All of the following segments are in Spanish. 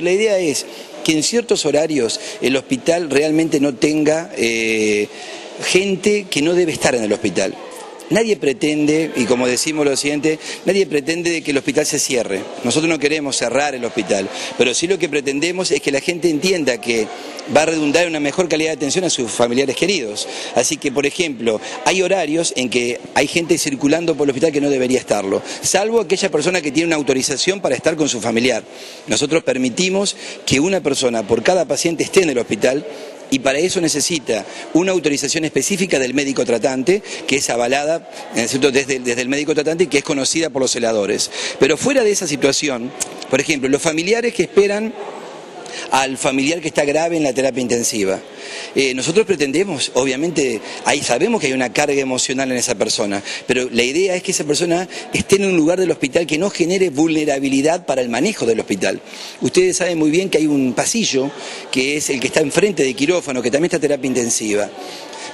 La idea es que en ciertos horarios el hospital realmente no tenga eh, gente que no debe estar en el hospital. Nadie pretende, y como decimos lo siguiente, nadie pretende que el hospital se cierre. Nosotros no queremos cerrar el hospital, pero sí lo que pretendemos es que la gente entienda que va a redundar en una mejor calidad de atención a sus familiares queridos. Así que, por ejemplo, hay horarios en que hay gente circulando por el hospital que no debería estarlo, salvo aquella persona que tiene una autorización para estar con su familiar. Nosotros permitimos que una persona por cada paciente esté en el hospital y para eso necesita una autorización específica del médico tratante, que es avalada desde, desde el médico tratante y que es conocida por los celadores. Pero fuera de esa situación, por ejemplo, los familiares que esperan al familiar que está grave en la terapia intensiva. Eh, nosotros pretendemos, obviamente, ahí sabemos que hay una carga emocional en esa persona, pero la idea es que esa persona esté en un lugar del hospital que no genere vulnerabilidad para el manejo del hospital. Ustedes saben muy bien que hay un pasillo que es el que está enfrente de quirófano, que también está terapia intensiva.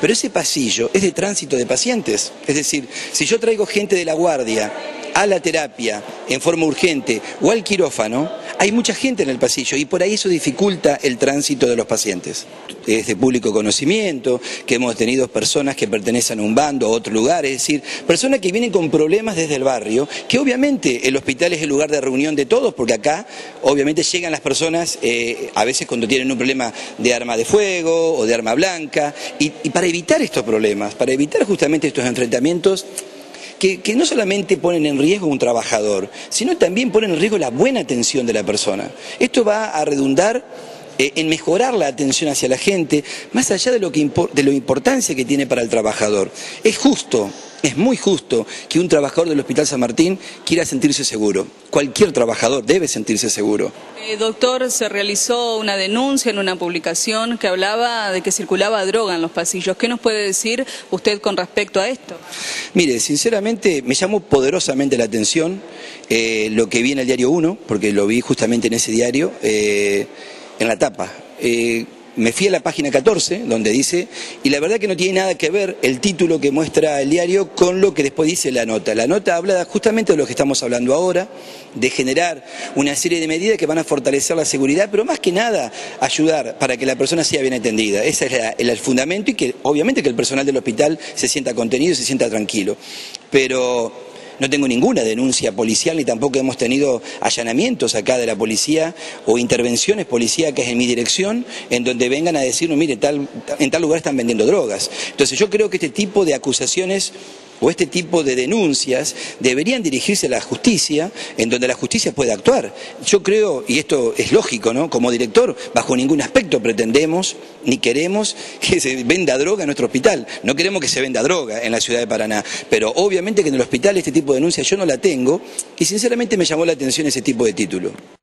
Pero ese pasillo es de tránsito de pacientes. Es decir, si yo traigo gente de la guardia a la terapia en forma urgente o al quirófano, hay mucha gente en el pasillo y por ahí eso dificulta el tránsito de los pacientes. Es de público conocimiento, que hemos tenido personas que pertenecen a un bando, a otro lugar, es decir, personas que vienen con problemas desde el barrio, que obviamente el hospital es el lugar de reunión de todos, porque acá obviamente llegan las personas eh, a veces cuando tienen un problema de arma de fuego o de arma blanca, y para evitar estos problemas, para evitar justamente estos enfrentamientos, que, no solamente ponen en riesgo a un trabajador, sino también ponen en riesgo la buena atención de la persona. Esto va a redundar eh, en mejorar la atención hacia la gente, más allá de lo, que, de lo importancia que tiene para el trabajador. Es justo es muy justo que un trabajador del Hospital San Martín quiera sentirse seguro. Cualquier trabajador debe sentirse seguro. Eh, doctor, se realizó una denuncia en una publicación que hablaba de que circulaba droga en los pasillos. ¿Qué nos puede decir usted con respecto a esto? Mire, sinceramente me llamó poderosamente la atención eh, lo que vi en el diario 1, porque lo vi justamente en ese diario, eh, en la tapa me fui a la página 14, donde dice, y la verdad que no tiene nada que ver el título que muestra el diario con lo que después dice la nota. La nota habla justamente de lo que estamos hablando ahora, de generar una serie de medidas que van a fortalecer la seguridad, pero más que nada ayudar para que la persona sea bien atendida. Ese es el, el fundamento y que obviamente que el personal del hospital se sienta contenido se sienta tranquilo. Pero no tengo ninguna denuncia policial ni tampoco hemos tenido allanamientos acá de la policía o intervenciones policíacas en mi dirección en donde vengan a decirnos, mire, tal, en tal lugar están vendiendo drogas. Entonces yo creo que este tipo de acusaciones o este tipo de denuncias deberían dirigirse a la justicia, en donde la justicia puede actuar. Yo creo, y esto es lógico, ¿no? Como director, bajo ningún aspecto pretendemos ni queremos que se venda droga en nuestro hospital. No queremos que se venda droga en la ciudad de Paraná. Pero obviamente que en el hospital este tipo de denuncias yo no la tengo y sinceramente me llamó la atención ese tipo de título.